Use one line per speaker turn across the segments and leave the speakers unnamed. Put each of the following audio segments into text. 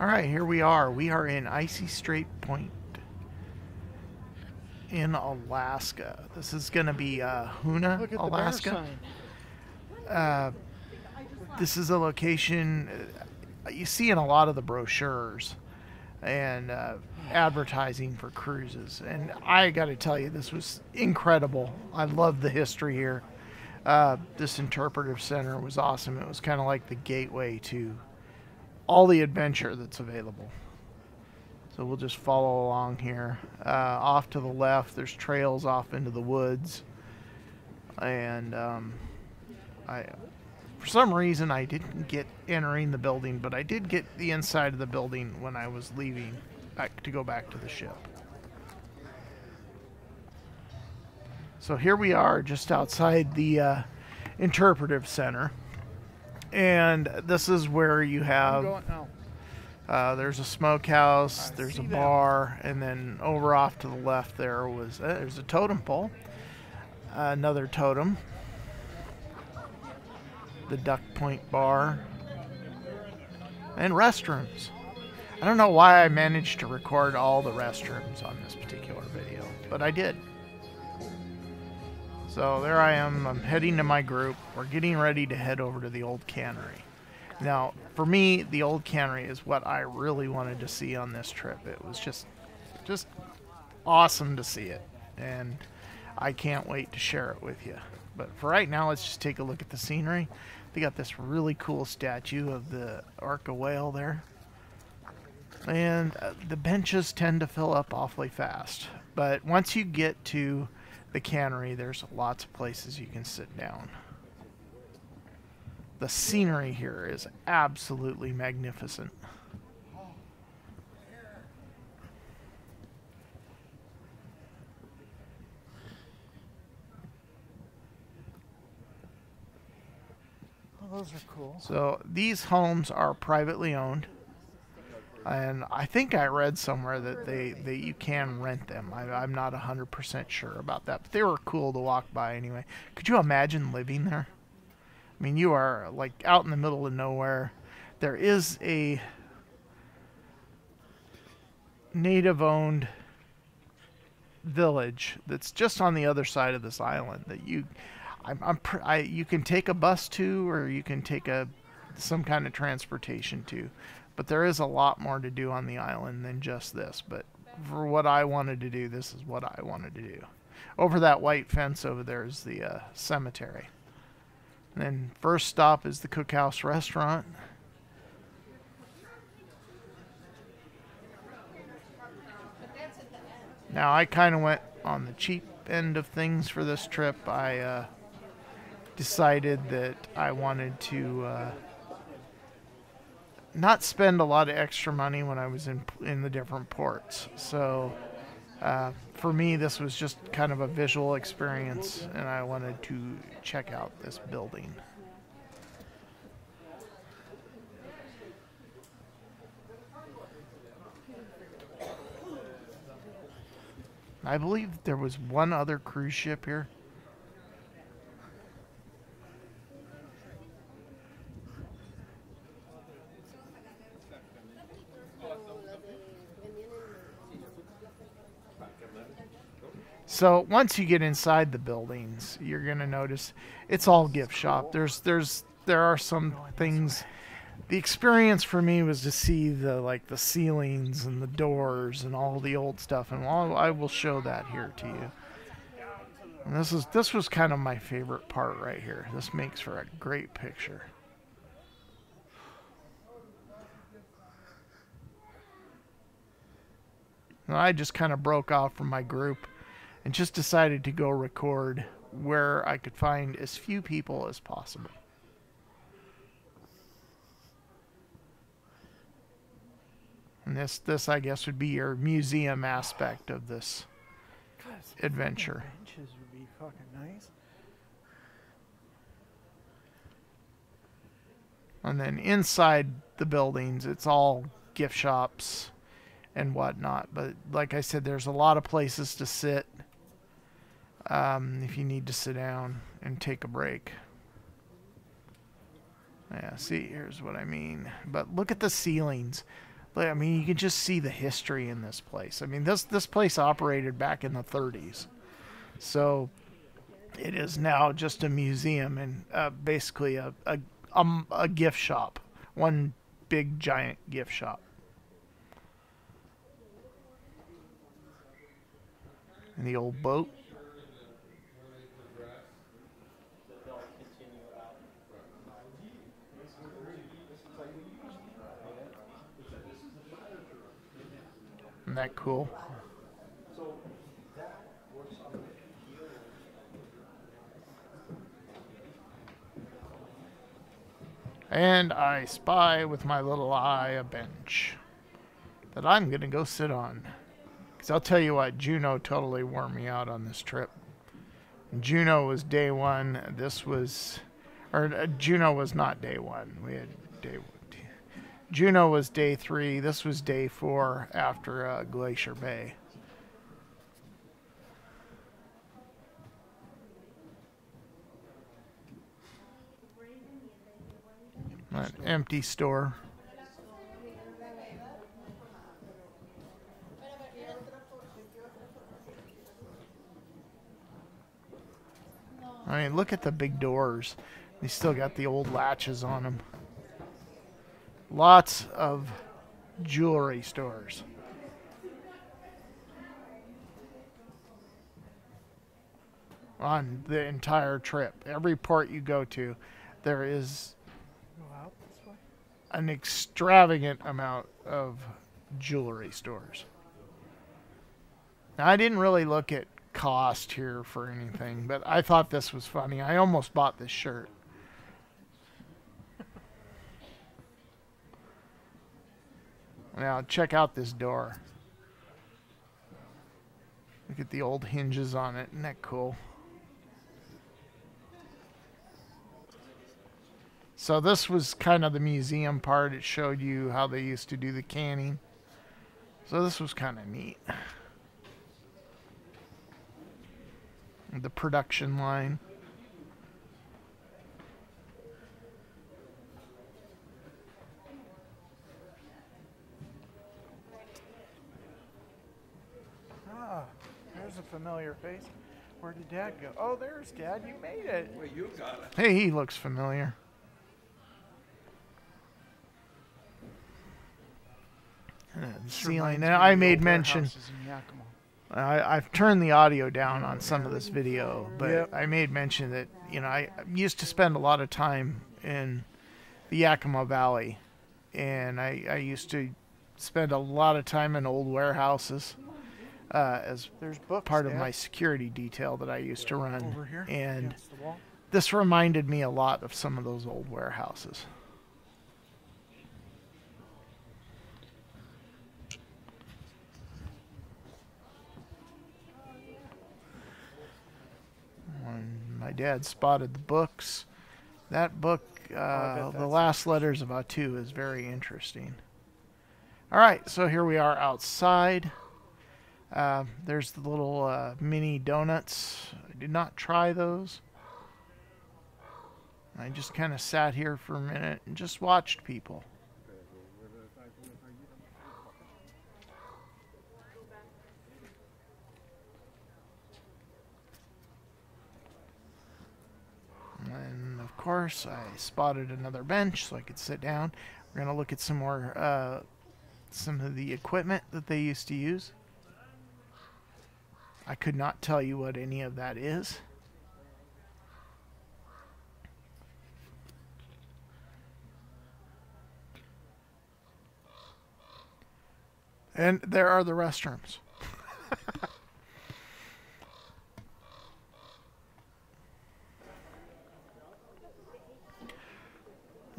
All right, here we are. We are in Icy Strait Point in Alaska. This is going to be uh,
at
Alaska.
the bear sign.
Uh, this is a location uh, you see in a lot of the brochures and uh, advertising for cruises. And I got to tell you, this was incredible. I love the history here. Uh, this interpretive center was awesome. It was kind of like the gateway to all the adventure that's available. So we'll just follow along here. Uh, off to the left, there's trails off into the woods. And um, I, for some reason, I didn't get entering the building, but I did get the inside of the building when I was leaving back to go back to the ship. So here we are, just outside the uh, interpretive center, and this is where you have. Uh, there's a smokehouse, there's a bar, and then over off to the left there was uh, there's a totem pole, another totem, the Duck Point Bar, and restrooms. I don't know why I managed to record all the restrooms on this particular video, but I did. So there I am. I'm heading to my group. We're getting ready to head over to the old cannery. Now, for me, the old cannery is what I really wanted to see on this trip. It was just, just awesome to see it, and I can't wait to share it with you. But for right now, let's just take a look at the scenery. They got this really cool statue of the orca whale there, and uh, the benches tend to fill up awfully fast. But once you get to the cannery, there's lots of places you can sit down. The scenery here is absolutely magnificent.
Those are cool.
So these homes are privately owned, and I think I read somewhere that they that you can rent them. I, I'm not hundred percent sure about that, but they were cool to walk by anyway. Could you imagine living there? I mean, you are like out in the middle of nowhere. There is a native-owned village that's just on the other side of this island that you I'm, I'm I, you can take a bus to or you can take a some kind of transportation to but there is a lot more to do on the island than just this but for what I wanted to do this is what I wanted to do. Over that white fence over there is the uh, cemetery. And then first stop is the cookhouse restaurant. Now I kind of went on the cheap end of things for this trip. I uh, decided that I wanted to uh, not spend a lot of extra money when I was in in the different ports. So uh, for me, this was just kind of a visual experience, and I wanted to check out this building. I believe there was one other cruise ship here. So once you get inside the buildings, you're gonna notice it's all gift shop. There's there's there are some things. The experience for me was to see the like the ceilings and the doors and all the old stuff, and I'll, I will show that here to you. And this is this was kind of my favorite part right here. This makes for a great picture. And I just kind of broke off from my group and just decided to go record where I could find as few people as possible. And this, this I guess, would be your museum aspect of this adventure.
Benches would be fucking nice.
And then inside the buildings, it's all gift shops and whatnot. But like I said, there's a lot of places to sit um, if you need to sit down and take a break. Yeah, see, here's what I mean. But look at the ceilings. I mean, you can just see the history in this place. I mean, this this place operated back in the 30s, so it is now just a museum and uh, basically a a, um, a gift shop, one big giant gift shop. And the old boat. That cool? And I spy with my little eye a bench that I'm going to go sit on. Because I'll tell you what, Juneau totally wore me out on this trip. Juneau was day one. This was, or uh, Juneau was not day one. We had day Juneau was day three. This was day four after uh, Glacier Bay. An empty store. I mean, look at the big doors. They still got the old latches on them. Lots of jewelry stores. On the entire trip. Every port you go to, there is an extravagant amount of jewelry stores. Now, I didn't really look at cost here for anything, but I thought this was funny. I almost bought this shirt. Now, check out this door. Look at the old hinges on it. Isn't that cool? So this was kind of the museum part. It showed you how they used to do the canning. So this was kind of neat. The production line.
Ah, there's a familiar face. Where did Dad go? Oh, there's Dad. You made it.
Well, you got it.
Hey, he looks familiar. Uh, the ceiling.
reminds
And I made mention.
warehouses in Yakima.
I, I've turned the audio down on some of this video, but
Yep.
I made mention that you know I used to spend a lot of time in the Yakima Valley, and I, I used to spend a lot of time in old warehouses uh, as
There's books.
part of
Dad,
my security detail that I used to run,
over here
and
against the wall.
this reminded me a lot of some of those old warehouses. When my dad spotted the books, that book, uh, The Last Letters of Attu, is very interesting. All right, so here we are outside. Uh, there's the little uh, mini donuts. I did not try those. I just kind of sat here for a minute and just watched people. And of course, I spotted another bench so I could sit down. We're going to look at some more, uh, some of the equipment that they used to use. I could not tell you what any of that is. And there are the restrooms.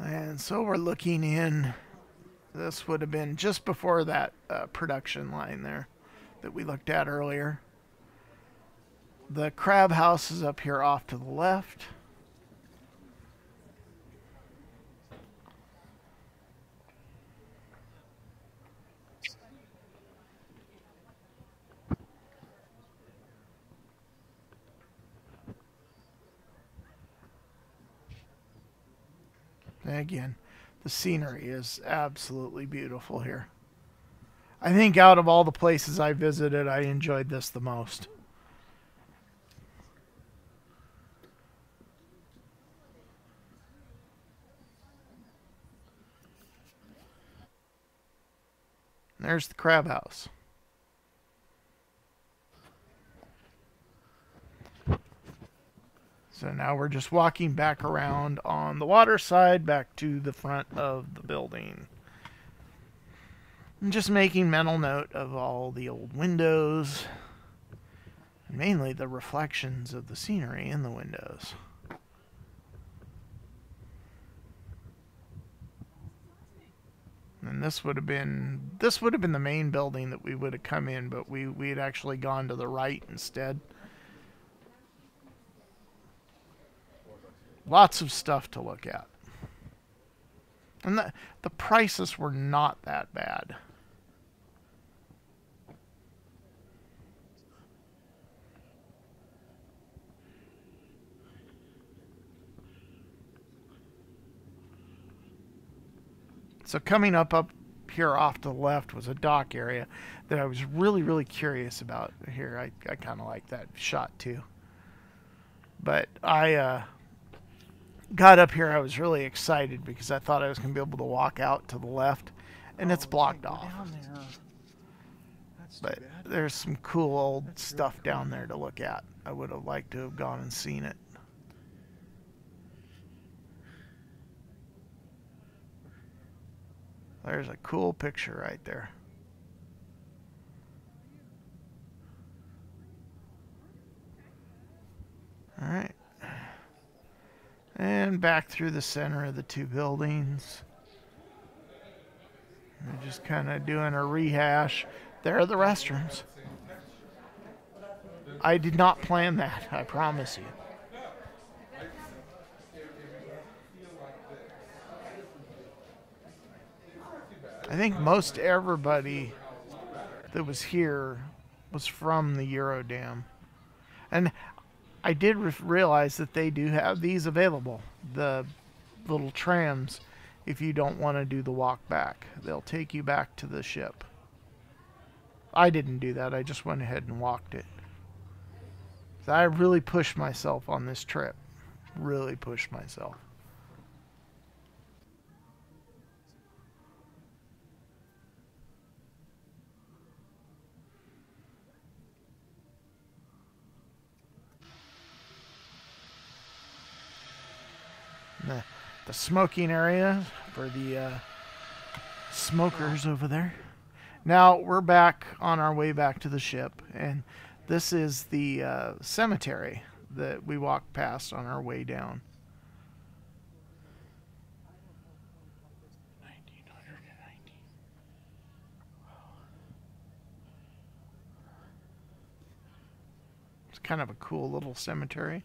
and so we're looking in. This would have been just before that uh, production line there that we looked at earlier. The crab house is up here off to the left. Again, the scenery is absolutely beautiful here. I think out of all the places I visited, I enjoyed this the most. There's the crab house. So now we're just walking back around on the water side back to the front of the building. I'm just making mental note of all the old windows, mainly the reflections of the scenery in the windows. And this would have been this would have been the main building that we would have come in, but we we had actually gone to the right instead. Lots of stuff to look at. And the, the prices were not that bad. So coming up up here off to the left was a dock area that I was really, really curious about here. I, I kind of like that shot too. But I uh, got up here, I was really excited because I thought I was going to be able to walk out to the left, and it's
Oh,
blocked off.
there.
But
bad.
there's some cool old
That's really
stuff
cool.
down there to look at. I would have liked to have gone and seen it. There's a cool picture right there. All right. And back through the center of the two buildings. We're just kind of doing a rehash. There are the restrooms. I did not plan that, I promise you. I think most everybody that was here was from the Eurodam. And I did re- realize that they do have these available, the little trams, if you don't want to do the walk back. They'll take you back to the ship. I didn't do that, I just went ahead and walked it. So I really pushed myself on this trip. Really pushed myself. The, the smoking area for the uh, smokers over there. Now we're back on our way back to the ship, and this is the uh, cemetery that we walked past on our way down. It's kind of a cool little cemetery.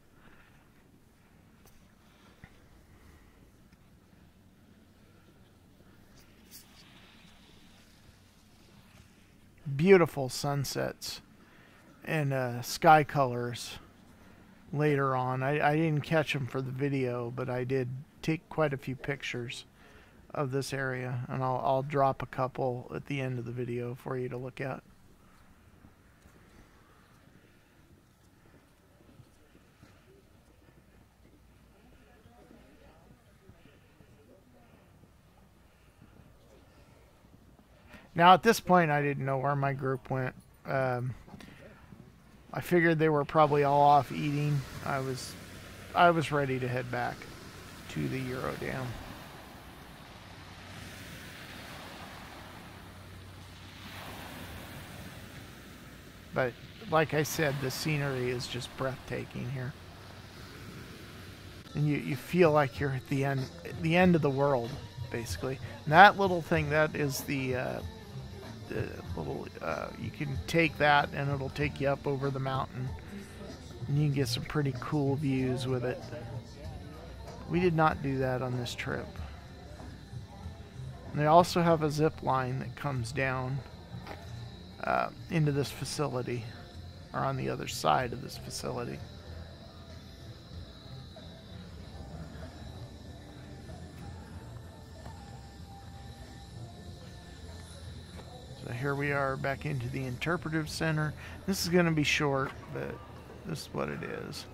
Beautiful sunsets and uh, sky colors later on. I, I didn't catch them for the video, but I did take quite a few pictures of this area, and I'll, I'll drop a couple at the end of the video for you to look at. Now, at this point, I didn't know where my group went. Um, I figured they were probably all off eating. I was, I was ready to head back to the Eurodam. But like I said, the scenery is just breathtaking here. And you, you feel like you're at the end the end of the world, basically. And that little thing, that is the, uh, the little, uh, you can take that and it'll take you up over the mountain And you can get some pretty cool views with it. We did not do that on this trip. And they also have a zip line that comes down uh, into this facility, or on the other side of this facility. Back into the interpretive center. This is going to be short, but this is what it is.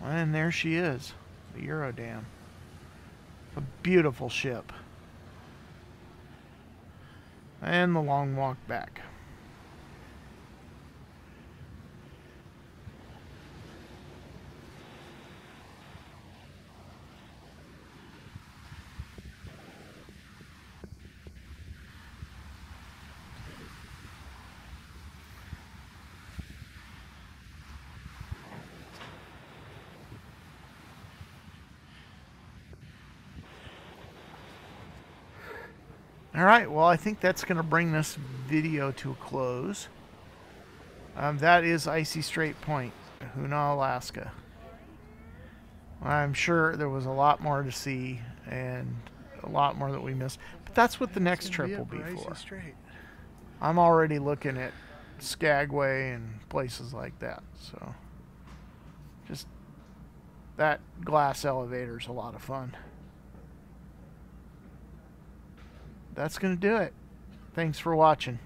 And there she is, the Eurodam. A beautiful ship. And the long walk back. All right, well, I think that's going to bring this video to a close. Um, that is Icy Strait Point, Hoonah, Alaska. I'm sure there was a lot more to see and a lot more that we missed. But that's what the next trip will be for.
Strait.
I'm already looking at Skagway and places like that. So just that glass elevator is a lot of fun. That's going to do it. Thanks for watching.